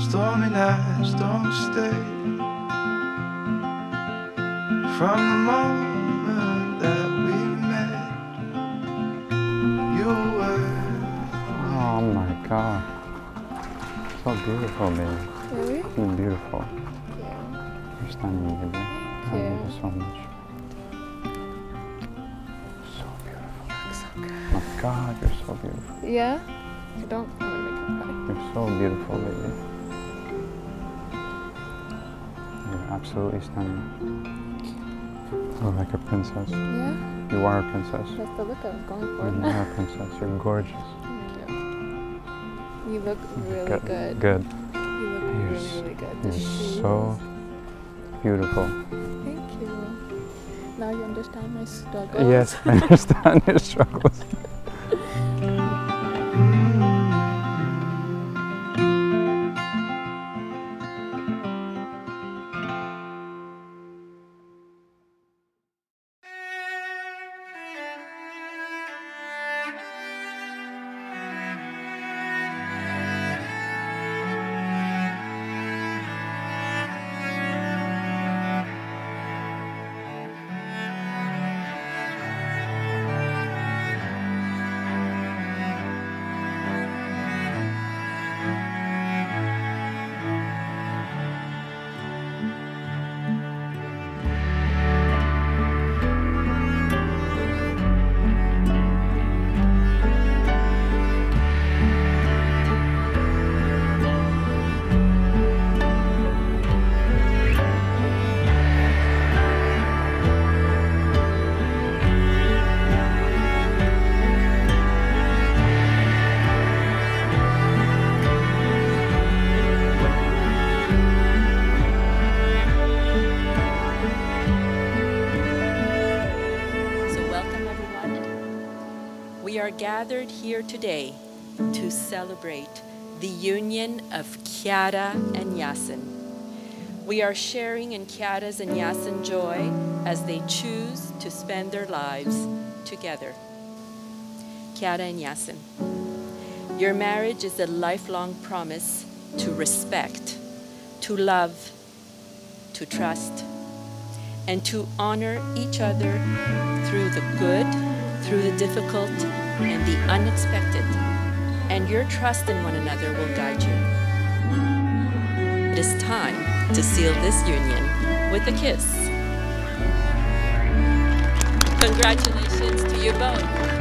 Stormy nights don't stay. From the moment that we met, you were. Oh my god. So beautiful, baby. Really? You're beautiful. Yeah. You're stunning, baby. I you. love you so much. So beautiful. You look so Oh my god, you're so beautiful. Yeah? I don't want to make you cry. You're so beautiful, baby. Absolutely stunning. You're like a princess. Yeah? You are a princess. That's the look I was going for. You are a princess. You're gorgeous. You. You look really good. good. Good. You look You're really, really good. You're shoes. so beautiful. Thank you. Now you understand my struggle. Yes, I understand your struggles. gathered here today to celebrate the union of Chiara and Yasen. We are sharing in Chiara's and Yasen joy as they choose to spend their lives together. Chiara and Yasen, your marriage is a lifelong promise to respect, to love, to trust, and to honor each other through the good, through the difficult, and the unexpected. And your trust in one another will guide you. It is time to seal this union with a kiss. Congratulations to you both.